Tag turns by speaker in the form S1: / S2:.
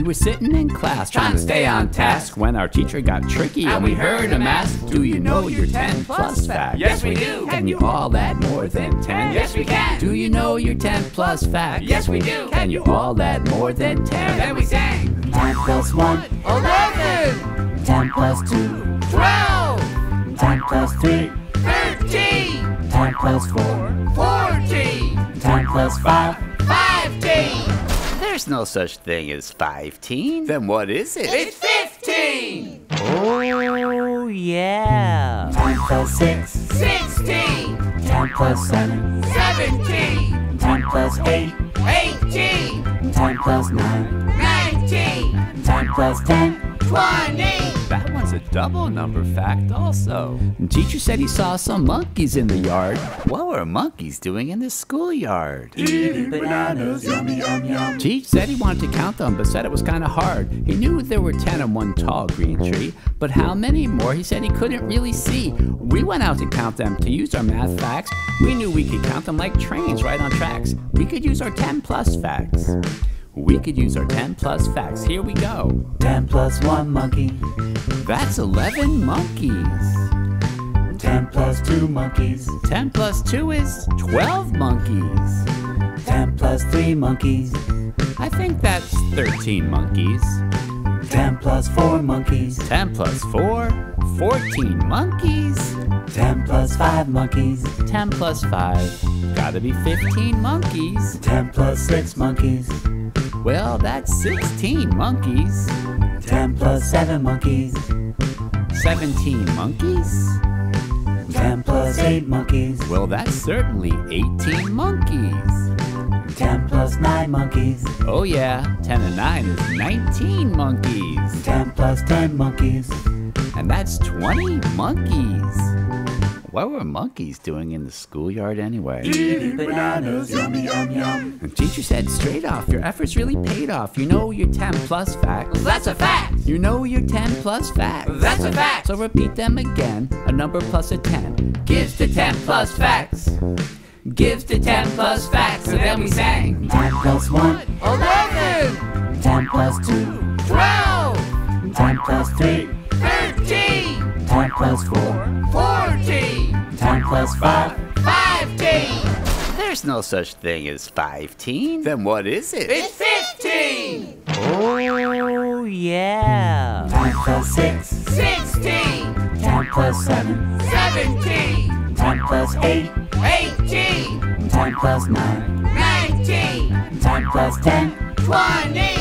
S1: We were sitting in class trying to stay on task when our teacher got tricky and we heard him ask, Do you know your 10 plus facts?
S2: Yes, we do.
S1: Can you all add more than 10?
S2: Yes, we can.
S1: Do you know your 10 plus facts?
S2: Yes, we do.
S1: Can you all add more than 10?
S2: Then we sang
S3: 10 plus 1,
S2: 11,
S3: 10 plus 2,
S2: 12,
S3: 10 plus 3,
S2: 13,
S3: 10 plus 4,
S2: 14,
S3: 10 plus 5,
S2: 15.
S1: There's no such thing as five-teen. Then what is it?
S2: It's 15,
S1: Oh, yeah.
S3: 10 plus 6,
S2: 16,
S3: 10 plus 7,
S2: 17,
S3: 10 plus 8,
S2: 18,
S3: 10 plus 9,
S2: 19,
S3: 10 plus 10,
S2: 20.
S1: That one's a double number fact, also. Teacher said he saw some monkeys in the yard. What were monkeys doing in the schoolyard?
S3: eating bananas, yummy, yum, yum.
S1: Teach said he wanted to count them, but said it was kind of hard. He knew there were 10 on one tall green tree, but how many more he said he couldn't really see. We went out to count them to use our math facts. We knew we could count them like trains right on tracks. We could use our 10 plus facts. We could use our 10 plus facts. Here we go.
S3: 10 plus 1 monkey,
S1: That's 11 monkeys.
S3: 10 plus 2 monkeys,
S1: 10 plus 2 is 12 monkeys.
S3: 10 plus 3 monkeys,
S1: I think that's 13 monkeys.
S3: 10 plus 4 monkeys,
S1: 10 plus 4, 14 monkeys.
S3: 10 plus 5 monkeys,
S1: 10 plus 5, gotta be 15 monkeys.
S3: 10 plus 6 monkeys,
S1: Well, that's 16 monkeys.
S3: 10 plus 7 monkeys,
S1: 17 monkeys?
S3: 10 plus 8 monkeys,
S1: Well, that's certainly 18 monkeys.
S3: 10 plus 9 monkeys,
S1: Oh, yeah, 10 and 9 is 19 monkeys.
S3: 10 plus 10 monkeys,
S1: And that's 20 monkeys. What were monkeys doing in the schoolyard anyway?
S3: eating bananas, yummy, yum, yum.
S1: The teacher said straight off, your efforts really paid off. You know your 10 plus facts.
S2: That's a fact.
S1: You know your 10 plus facts.
S2: That's a fact.
S1: So repeat them again. A number plus a 10 gives to 10 plus facts. Gives to 10 plus facts. And then we sang
S3: 10 plus 1,
S2: 11,
S3: 10 plus 2,
S2: 12,
S3: 10 plus 3,
S2: 13,
S3: 10 plus 4,
S2: 14,
S3: 10 plus 5,
S2: 15.
S1: There's no such thing as five-teen. Then what is it?
S2: It's 15,
S1: Oh, yeah.
S3: 10 plus 6,
S2: 16,
S3: 10 plus 7,
S2: 17,
S3: 10 plus 8,
S2: 18,
S3: 10 plus 9,
S2: 19,
S3: 10 plus 10,
S2: 20.